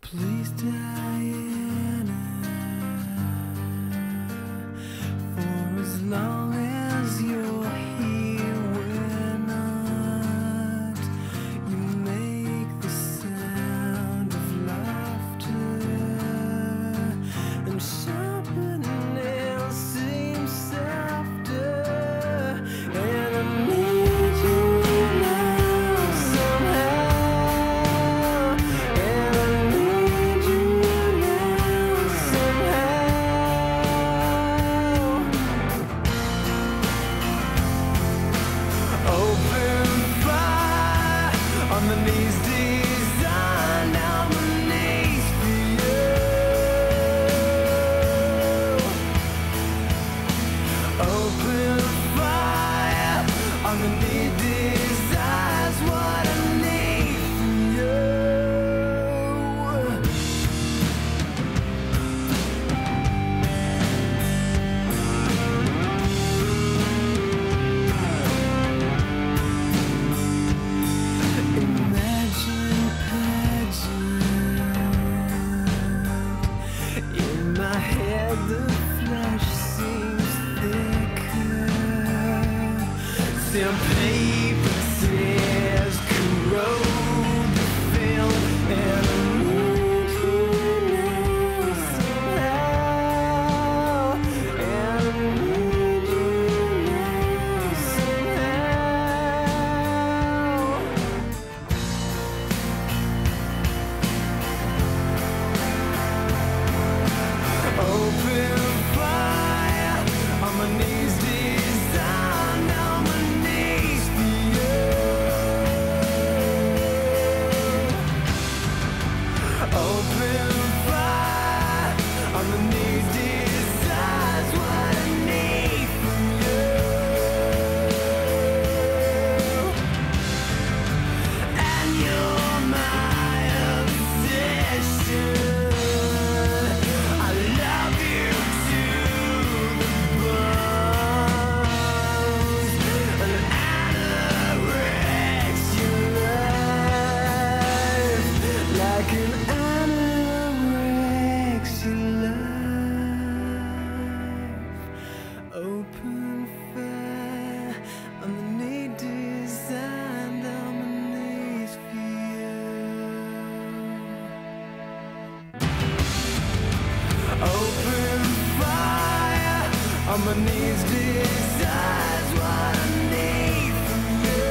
Please, die Ana, Open Some on my knees desire's what I need from you.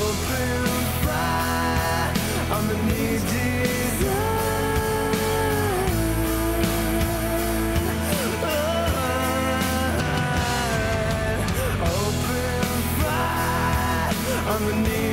Open fire on my knees desire. on the knees.